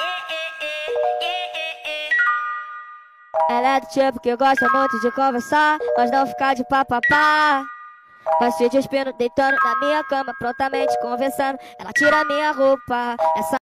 É, é, é, Ela é do tipo que gosta muito de conversar, mas não ficar de papapá. Mas se despindo, deitando na minha cama, prontamente conversando. Ela tira minha roupa, essa